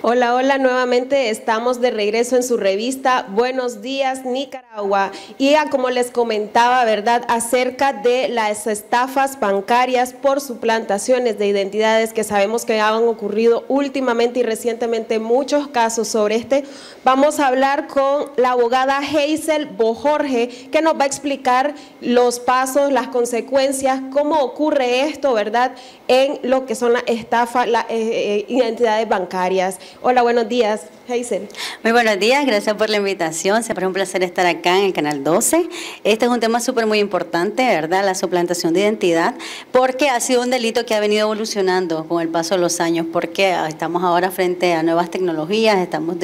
Hola, hola, nuevamente estamos de regreso en su revista Buenos días Nicaragua y ya como les comentaba, ¿verdad?, acerca de las estafas bancarias por suplantaciones de identidades que sabemos que han ocurrido últimamente y recientemente muchos casos sobre este, vamos a hablar con la abogada Hazel Bojorge que nos va a explicar los pasos, las consecuencias, cómo ocurre esto, ¿verdad?, en lo que son las estafas, las eh, eh, identidades bancarias. Hola, buenos días, Hazel. Muy buenos días, gracias por la invitación. Siempre es un placer estar acá en el Canal 12. Este es un tema súper muy importante, ¿verdad? La suplantación de identidad, porque ha sido un delito que ha venido evolucionando con el paso de los años, porque estamos ahora frente a nuevas tecnologías, estamos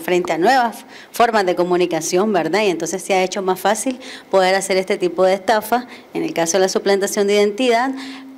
frente a nuevas formas de comunicación, ¿verdad? Y entonces se ha hecho más fácil poder hacer este tipo de estafa, en el caso de la suplantación de identidad,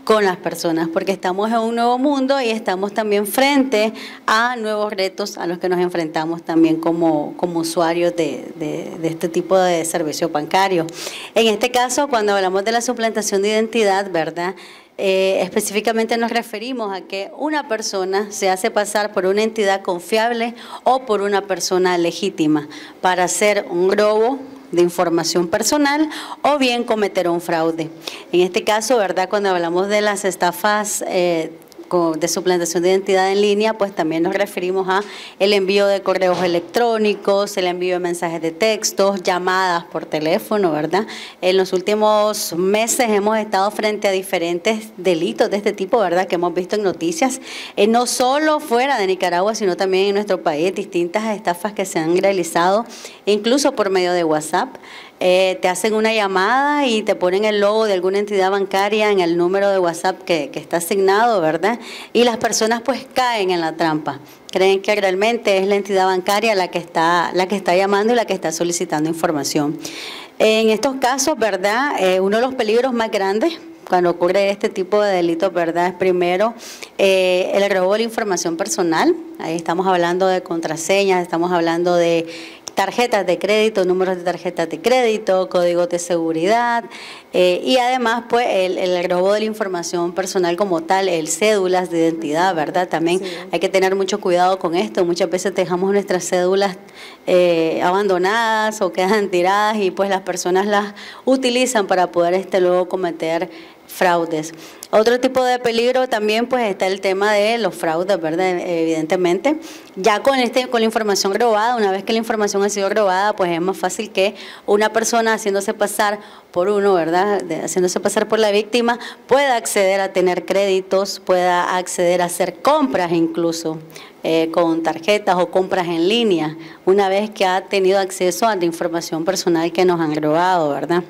con las personas, porque estamos en un nuevo mundo y estamos también frente a nuevos retos a los que nos enfrentamos también como, como usuarios de, de, este tipo de servicio bancario. En este caso, cuando hablamos de la suplantación de identidad, ¿verdad? Eh, específicamente nos referimos a que una persona se hace pasar por una entidad confiable o por una persona legítima para hacer un robo de información personal o bien cometer un fraude. En este caso, ¿verdad? Cuando hablamos de las estafas eh, de suplantación de identidad en línea, pues también nos referimos a el envío de correos electrónicos, el envío de mensajes de texto, llamadas por teléfono, ¿verdad? En los últimos meses hemos estado frente a diferentes delitos de este tipo, ¿verdad? Que hemos visto en noticias, eh, no solo fuera de Nicaragua, sino también en nuestro país, distintas estafas que se han realizado, incluso por medio de WhatsApp. Eh, te hacen una llamada y te ponen el logo de alguna entidad bancaria en el número de WhatsApp que, está asignado, ¿verdad? Y las personas pues caen en la trampa. Creen que realmente es la entidad bancaria la que está, la que está llamando y la que está solicitando información. En estos casos, ¿verdad? Eh, uno de los peligros más grandes cuando ocurre este tipo de delitos, ¿verdad? Es primero eh, el robo de la información personal. Ahí estamos hablando de contraseñas, estamos hablando de tarjetas de crédito, números de tarjetas de crédito, códigos de seguridad eh, y además pues el, robo de la información personal como tal, el cédulas de identidad, ¿verdad? También hay que tener mucho cuidado con esto. Muchas veces dejamos nuestras cédulas eh, abandonadas o quedan tiradas y pues las personas las utilizan para poder este luego cometer fraudes. Otro tipo de peligro también pues está el tema de los fraudes, ¿verdad? Evidentemente, ya con este con la información robada, una vez que la información ha sido robada, pues es más fácil que una persona haciéndose pasar por uno, ¿verdad? haciéndose pasar por la víctima, pueda acceder a tener créditos, pueda acceder a hacer compras incluso. Eh, con tarjetas o compras en línea, una vez que ha tenido acceso a la información personal que nos han robado, ¿verdad?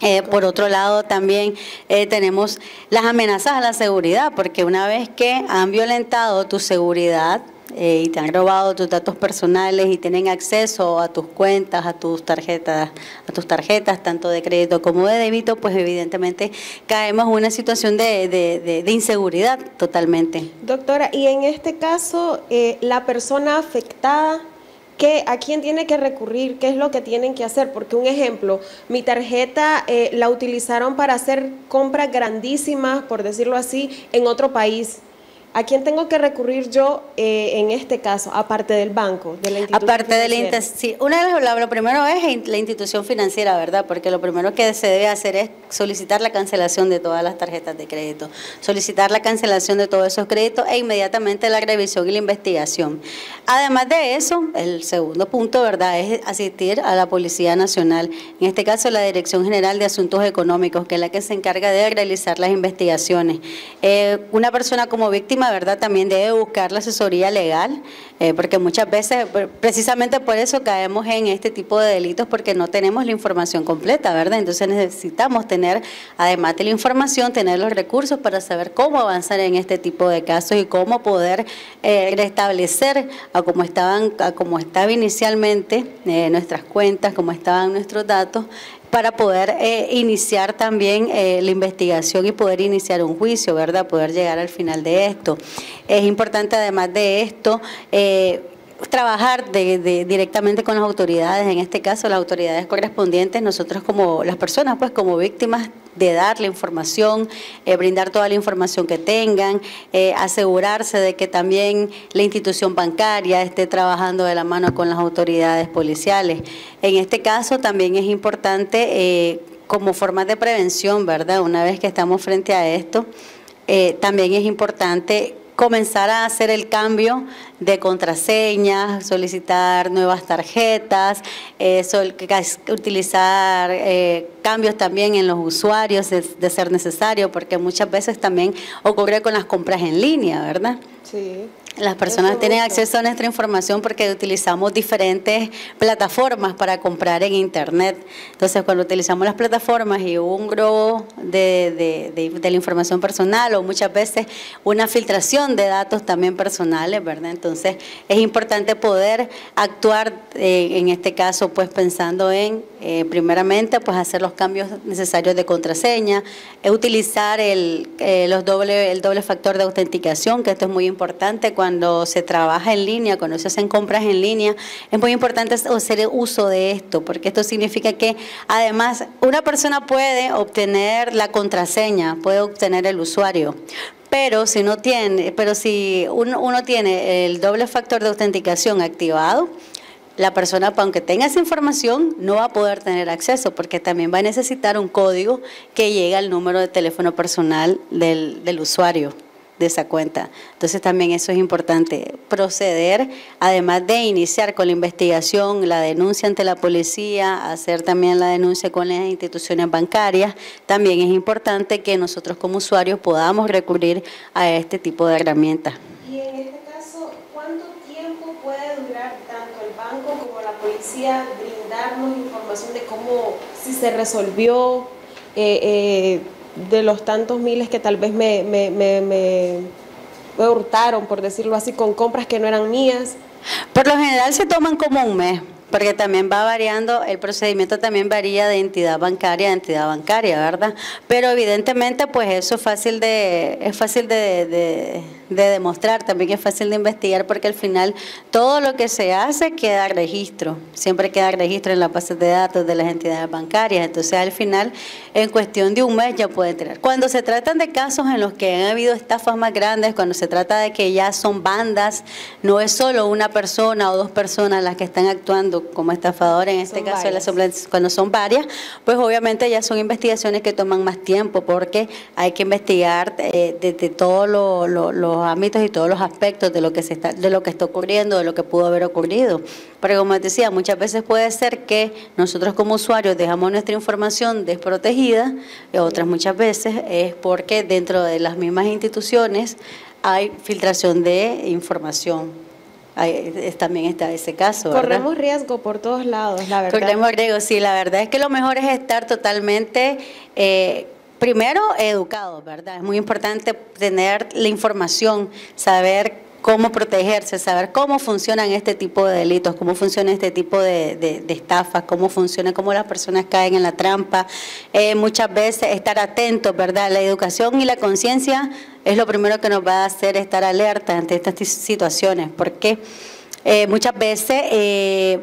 Eh, por otro lado, también eh, tenemos las amenazas a la seguridad, porque una vez que han violentado tu seguridad eh, y te han robado tus datos personales y tienen acceso a tus cuentas, a tus tarjetas, a tus tarjetas tanto de crédito como de débito, pues evidentemente caemos en una situación de, de inseguridad totalmente. Doctora, y en este caso, la persona afectada ¿A quién tiene que recurrir? ¿Qué es lo que tienen que hacer? Porque un ejemplo, mi tarjeta eh, la utilizaron para hacer compras grandísimas, por decirlo así, en otro país. ¿A quién tengo que recurrir yo eh, en este caso, aparte del banco, de la institución Aparte de la sí, una de las, lo primero es la institución financiera, ¿verdad? Porque lo primero que se debe hacer es solicitar la cancelación de todas las tarjetas de crédito, solicitar la cancelación de todos esos créditos e inmediatamente la revisión y la investigación. Además de eso, el segundo punto, ¿verdad?, es asistir a la Policía Nacional, en este caso la Dirección General de Asuntos Económicos, que es la que se encarga de realizar las investigaciones. Eh, una persona como víctima ¿verdad? También debe buscar la asesoría legal, eh, porque muchas veces, precisamente por eso caemos en este tipo de delitos, porque no tenemos la información completa, ¿verdad? Entonces necesitamos tener, además de la información, tener los recursos para saber cómo avanzar en este tipo de casos y cómo poder eh, restablecer a como estaban, a como estaba inicialmente eh, nuestras cuentas, como estaban nuestros datos, para poder eh, iniciar también eh, la investigación y poder iniciar un juicio, ¿verdad? Poder llegar al final de esto. Es importante además de esto, eh, trabajar de, directamente con las autoridades, en este caso las autoridades correspondientes, nosotros como las personas, pues como víctimas de dar la información, eh, brindar toda la información que tengan, eh, asegurarse de que también la institución bancaria esté trabajando de la mano con las autoridades policiales. En este caso también es importante eh, como forma de prevención, ¿verdad? Una vez que estamos frente a esto, también es importante comenzar a hacer el cambio de contraseñas, solicitar nuevas tarjetas, eh, utilizar eh, cambios también en los usuarios de, de, ser necesario, porque muchas veces también ocurre con las compras en línea, ¿verdad? Sí. Las personas tienen acceso a nuestra información porque utilizamos diferentes plataformas para comprar en Internet. Entonces, cuando utilizamos las plataformas y un grobo de, la información personal o muchas veces una filtración de datos también personales, ¿verdad? Entonces, es importante poder actuar, eh, en este caso, pues pensando en, eh, primeramente, pues hacer los cambios necesarios de contraseña, utilizar el, eh, los doble, el doble factor de autenticación, que esto es muy importante cuando se trabaja en línea, cuando se hacen compras en línea, es muy importante hacer uso de esto, porque esto significa que además una persona puede obtener la contraseña, puede obtener el usuario, pero si no tiene, pero si uno, uno, tiene el doble factor de autenticación activado, la persona, aunque tenga esa información, no va a poder tener acceso porque también va a necesitar un código que llegue al número de teléfono personal del, del usuario de esa cuenta. Entonces también eso es importante, proceder, además de iniciar con la investigación, la denuncia ante la policía, hacer también la denuncia con las instituciones bancarias, también es importante que nosotros como usuarios podamos recurrir a este tipo de herramientas. Y en este caso, ¿cuánto tiempo puede durar tanto el banco como la policía brindarnos información de cómo, si se resolvió? Eh, eh, de los tantos miles que tal vez me, me, me, me, hurtaron, por decirlo así, con compras que no eran mías. Por lo general se toman como un mes porque también va variando, el procedimiento también varía de entidad bancaria a entidad bancaria, ¿verdad? Pero evidentemente, pues eso es fácil de, es fácil de, demostrar, también es fácil de investigar, porque al final todo lo que se hace queda registro, siempre queda registro en la base de datos de las entidades bancarias, entonces al final, en cuestión de un mes ya puede tener. Cuando se tratan de casos en los que han habido estafas más grandes, cuando se trata de que ya son bandas, no es solo una persona o dos personas las que están actuando como estafador, en este caso cuando son varias, pues obviamente ya son investigaciones que toman más tiempo porque hay que investigar eh, desde todos los ámbitos y todos los aspectos de lo que se está, de lo que está ocurriendo, de lo que pudo haber ocurrido. Pero como decía, muchas veces puede ser que nosotros como usuarios dejamos nuestra información desprotegida, y otras muchas veces es porque dentro de las mismas instituciones hay filtración de información también está ese caso. Corremos riesgo por todos lados, la verdad. Corremos riesgo, sí, la verdad es que lo mejor es estar totalmente, eh, primero, educados, ¿verdad? Es muy importante tener la información, saber cómo protegerse, saber cómo funcionan este tipo de delitos, cómo funciona este tipo de, estafas, cómo funciona, cómo las personas caen en la trampa. Eh, muchas veces estar atentos, ¿verdad? La educación y la conciencia es lo primero que nos va a hacer estar alerta ante estas situaciones, porque eh, muchas veces eh,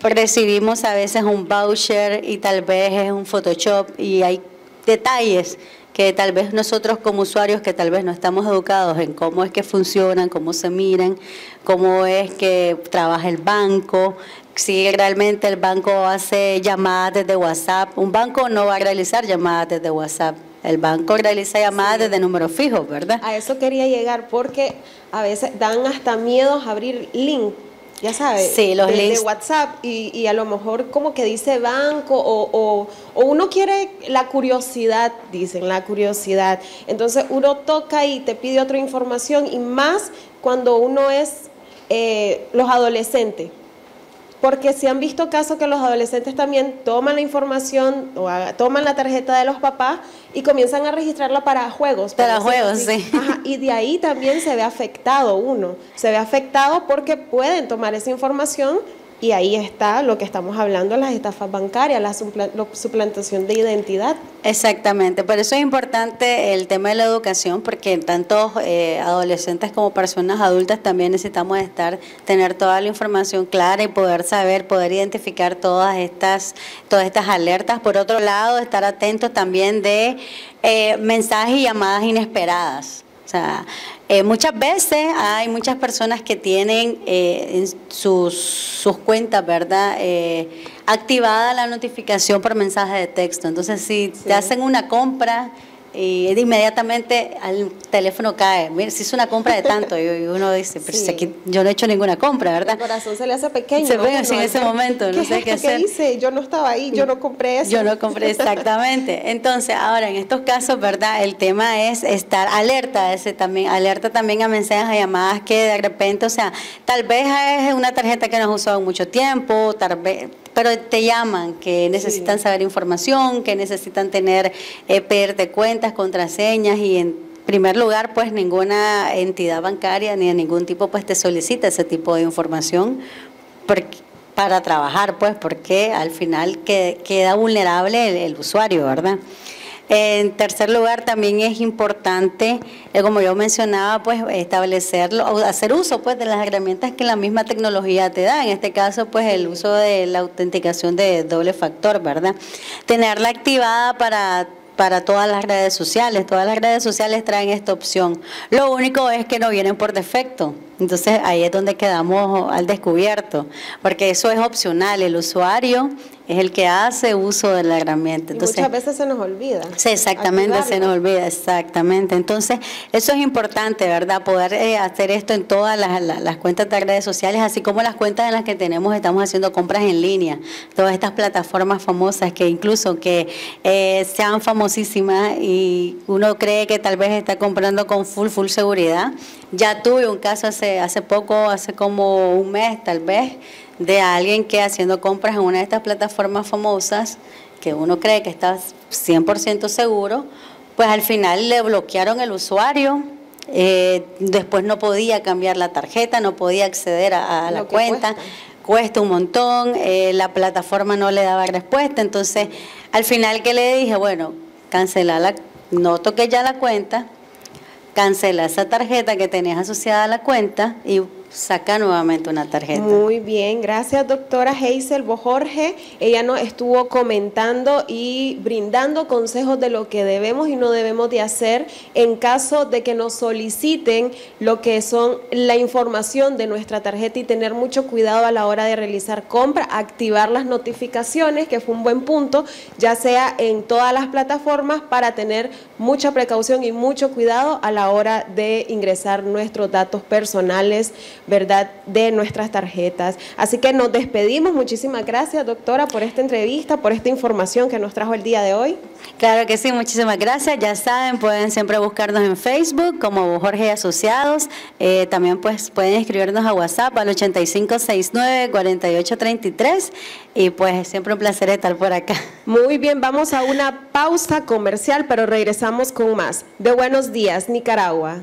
recibimos a veces un voucher y tal vez es un Photoshop y hay detalles que tal vez nosotros como usuarios que tal vez no estamos educados en cómo es que funcionan, cómo se miran, cómo es que trabaja el banco, si realmente el banco hace llamadas desde WhatsApp. Un banco no va a realizar llamadas desde WhatsApp. El banco realiza llamadas desde números fijos, ¿verdad? A eso quería llegar porque a veces dan hasta miedo a abrir link ya sabes, sí, los de, WhatsApp y, a lo mejor como que dice banco o, uno quiere la curiosidad, dicen, la curiosidad. Entonces uno toca y te pide otra información y más cuando uno es eh, los adolescentes porque se han visto casos que los adolescentes también toman la información o toman la tarjeta de los papás y comienzan a registrarla para juegos. Para juegos, sí. y de ahí también se ve afectado uno, se ve afectado porque pueden tomar esa información y ahí está lo que estamos hablando, las estafas bancarias, la suplantación de identidad. Exactamente, por eso es importante el tema de la educación, porque tanto eh, adolescentes como personas adultas también necesitamos estar, tener toda la información clara y poder saber, poder identificar todas estas, todas estas alertas. Por otro lado, estar atentos también de eh, mensajes y llamadas inesperadas. O sea, eh, muchas veces hay muchas personas que tienen eh, en sus, sus, cuentas, ¿verdad? Eh, activada la notificación por mensaje de texto. Entonces, si te hacen una compra y inmediatamente al teléfono cae. Mira, si es una compra de tanto, y uno dice, pero si aquí yo no he hecho ninguna compra, ¿verdad? El corazón se le hace pequeño. Se ve en ese momento, no sé qué hacer. ¿Qué hice? Yo no estaba ahí, yo no compré eso. Yo no compré, exactamente. Entonces, ahora, en estos casos, ¿verdad? El tema es estar alerta, ese también, alerta también a mensajes, a llamadas que de repente, o sea, tal vez es una tarjeta que no has usado mucho tiempo, tal vez pero te llaman, que necesitan saber información, que necesitan tener, eh, cuentas, contraseñas y en primer lugar, pues ninguna entidad bancaria ni de ningún tipo pues te solicita ese tipo de información para trabajar, pues porque al final queda vulnerable el usuario, ¿verdad? En tercer lugar, también es importante, eh, como yo mencionaba, pues establecerlo, hacer uso pues de las herramientas que la misma tecnología te da. En este caso, pues el uso de la autenticación de doble factor, ¿verdad? Tenerla activada para para todas las redes sociales. Todas las redes sociales traen esta opción. Lo único es que no vienen por defecto. Entonces ahí es donde quedamos al descubierto, porque eso es opcional. El usuario es el que hace uso de la herramienta. Entonces, muchas veces se nos olvida. Sí, exactamente, se nos olvida, exactamente. Entonces, eso es importante, ¿verdad? Poder eh, hacer esto en todas las, cuentas de redes sociales, así como las cuentas en las que tenemos, estamos haciendo compras en línea. Todas estas plataformas famosas que incluso que eh, sean famosísimas y uno cree que tal vez está comprando con full, full seguridad. Ya tuve un caso hace, hace poco, hace como un mes tal vez, de alguien que haciendo compras en una de estas plataformas famosas, que uno cree que está 100% seguro, pues al final le bloquearon el usuario, eh, después no podía cambiar la tarjeta, no podía acceder a, la cuenta, cuesta. un montón, eh, la plataforma no le daba respuesta, entonces al final que le dije, bueno, cancela la, no toque ya la cuenta, cancela esa tarjeta que tenías asociada a la cuenta y saca nuevamente una tarjeta. Muy bien, gracias doctora Hazel Bojorge. Ella nos estuvo comentando y brindando consejos de lo que debemos y no debemos de hacer en caso de que nos soliciten lo que son la información de nuestra tarjeta y tener mucho cuidado a la hora de realizar compra, activar las notificaciones, que fue un buen punto, ya sea en todas las plataformas para tener mucha precaución y mucho cuidado a la hora de ingresar nuestros datos personales ¿verdad?, de nuestras tarjetas. Así que nos despedimos. Muchísimas gracias, doctora, por esta entrevista, por esta información que nos trajo el día de hoy. Claro que sí, muchísimas gracias. Ya saben, pueden siempre buscarnos en Facebook como Jorge Asociados. Eh, también pues pueden escribirnos a WhatsApp al 8569-4833 y pues siempre un placer estar por acá. Muy bien, vamos a una pausa comercial, pero regresamos con más. De buenos días, Nicaragua.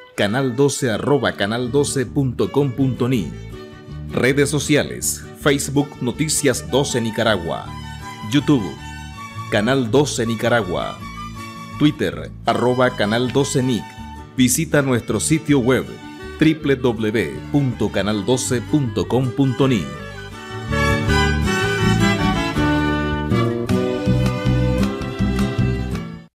canal12 arroba canal12.com.ni. Redes sociales, Facebook Noticias 12 Nicaragua, YouTube, Canal 12 Nicaragua, Twitter arroba Canal 12 Nic. Visita nuestro sitio web www.canal12.com.ni.